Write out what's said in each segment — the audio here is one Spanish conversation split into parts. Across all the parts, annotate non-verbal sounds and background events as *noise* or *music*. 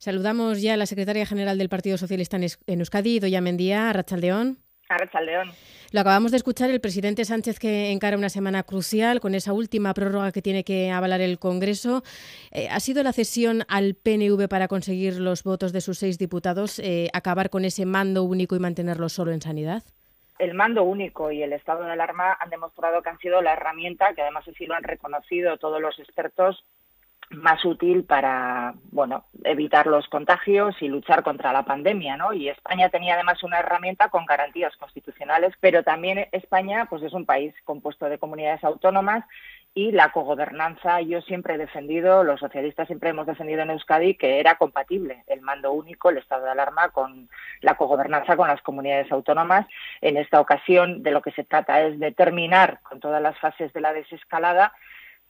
Saludamos ya a la secretaria general del Partido Socialista en Euskadi, Doña Mendía, Arrachaldeón. Arrachaldeón. Lo acabamos de escuchar el presidente Sánchez que encara una semana crucial con esa última prórroga que tiene que avalar el Congreso. Eh, ¿Ha sido la cesión al PNV para conseguir los votos de sus seis diputados, eh, acabar con ese mando único y mantenerlo solo en sanidad? el mando único y el estado de alarma han demostrado que han sido la herramienta, que además así lo han reconocido todos los expertos, más útil para bueno evitar los contagios y luchar contra la pandemia no y España tenía además una herramienta con garantías constitucionales pero también España pues es un país compuesto de comunidades autónomas y la cogobernanza yo siempre he defendido los socialistas siempre hemos defendido en Euskadi que era compatible el mando único el estado de alarma con la cogobernanza con las comunidades autónomas. En esta ocasión de lo que se trata es de terminar con todas las fases de la desescalada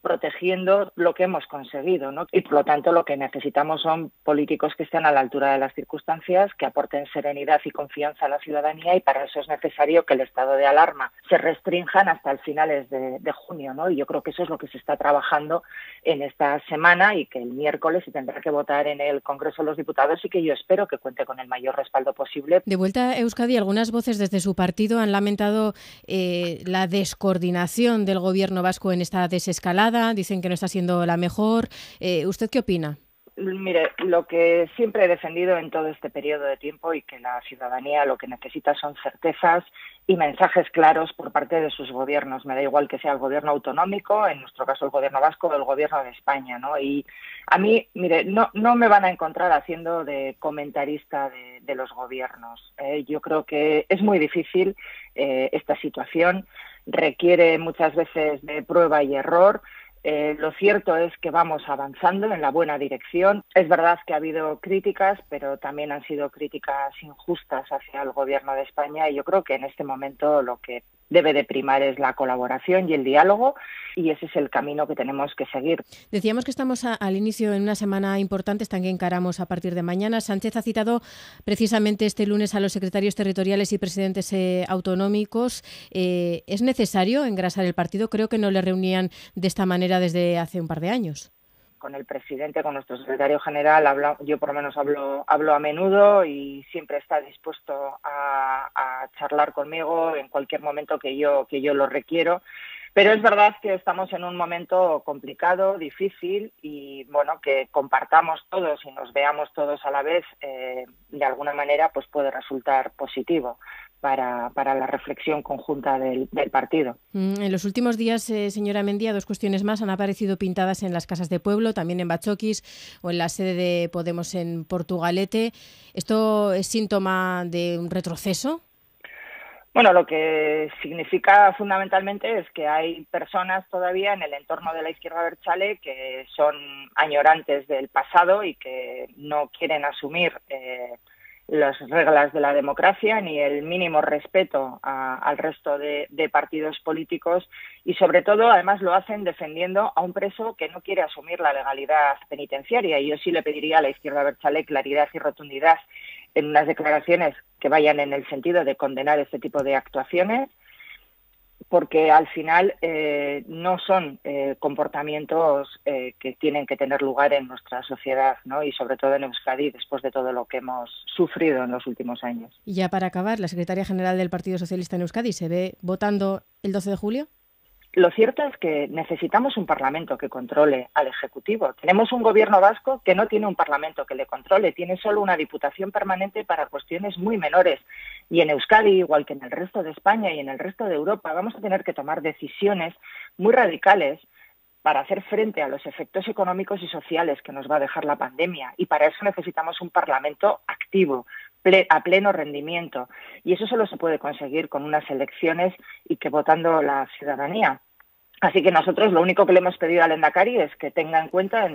protegiendo lo que hemos conseguido, ¿no? Y por lo tanto lo que necesitamos son políticos que estén a la altura de las circunstancias, que aporten serenidad y confianza a la ciudadanía y para eso es necesario que el estado de alarma se restrinjan hasta el finales de, junio, ¿no? Y yo creo que eso es lo que se está trabajando en esta semana y que el miércoles se tendrá que votar en el Congreso de los Diputados y que yo espero que cuente con el mayor respaldo posible. De vuelta a Euskadi, algunas voces desde su partido han lamentado eh, la descoordinación del gobierno vasco en esta desescalada dicen que no está siendo la mejor. Eh, ¿Usted qué opina? Mire, lo que siempre he defendido en todo este periodo de tiempo y que la ciudadanía lo que necesita son certezas y mensajes claros por parte de sus gobiernos. Me da igual que sea el gobierno autonómico, en nuestro caso el gobierno vasco o el gobierno de España, ¿no? Y a mí, mire, no, no me van a encontrar haciendo de comentarista de, los gobiernos. ¿eh? yo creo que es muy difícil eh, esta situación, requiere muchas veces de prueba y error. Eh, lo cierto es que vamos avanzando en la buena dirección. Es verdad que ha habido críticas, pero también han sido críticas injustas hacia el Gobierno de España y yo creo que en este momento lo que debe de primar es la colaboración y el diálogo y ese es el camino que tenemos que seguir. Decíamos que estamos al inicio en una semana importante, están que encaramos a partir de mañana. Sánchez ha citado precisamente este lunes a los secretarios territoriales y presidentes eh, autonómicos. Eh, ¿Es necesario engrasar el partido? Creo que no le reunían de esta manera desde hace un par de años con el presidente, con nuestro secretario general, yo por lo menos hablo, hablo a menudo y siempre está dispuesto a, a, charlar conmigo en cualquier momento que yo, que yo lo requiero. Pero es verdad que estamos en un momento complicado, difícil y bueno, que compartamos todos y nos veamos todos a la vez, eh, de alguna manera, pues puede resultar positivo para, para la reflexión conjunta del, partido. Mm, en los últimos días, eh, señora Mendía, dos cuestiones más han aparecido pintadas en las casas de pueblo, también en Bachoquis o en la sede de Podemos en Portugalete. ¿Esto es síntoma de un retroceso? Bueno, lo que significa fundamentalmente es que hay personas todavía en el entorno de la izquierda Berchale que son añorantes del pasado y que no quieren asumir eh, las reglas de la democracia ni el mínimo respeto al resto de, partidos políticos y sobre todo además lo hacen defendiendo a un preso que no quiere asumir la legalidad penitenciaria. Y yo sí le pediría a la izquierda Berchale claridad y rotundidad en unas declaraciones que vayan en el sentido de condenar este tipo de actuaciones, porque al final eh, no son eh, comportamientos eh, que tienen que tener lugar en nuestra sociedad, ¿no? y sobre todo en Euskadi, después de todo lo que hemos sufrido en los últimos años. Y ya para acabar, la secretaria general del Partido Socialista en Euskadi se ve votando el 12 de julio. Lo cierto es que necesitamos un Parlamento que controle al Ejecutivo. Tenemos un Gobierno vasco que no tiene un Parlamento que le controle, tiene solo una Diputación permanente para cuestiones muy menores. Y en Euskadi, igual que en el resto de España y en el resto de Europa, vamos a tener que tomar decisiones muy radicales para hacer frente a los efectos económicos y sociales que nos va a dejar la pandemia. Y para eso necesitamos un Parlamento activo, a pleno rendimiento. Y eso solo se puede conseguir con unas elecciones y que votando la ciudadanía. Así que nosotros lo único que le hemos pedido al Endacari es que tenga en cuenta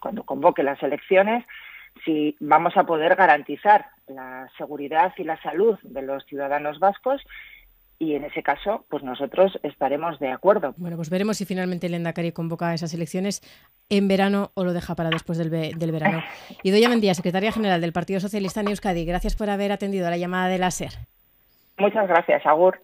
cuando convoque las elecciones si vamos a poder garantizar la seguridad y la salud de los ciudadanos vascos y en ese caso, pues nosotros estaremos de acuerdo. Bueno, pues veremos si finalmente el Endacari convoca esas elecciones en verano o lo deja para después del, del verano. *laughs* Y Doña Mendía, secretaria general del Partido Socialista en Euskadi, gracias por haber atendido a la llamada de la SER. Muchas gracias, Agur.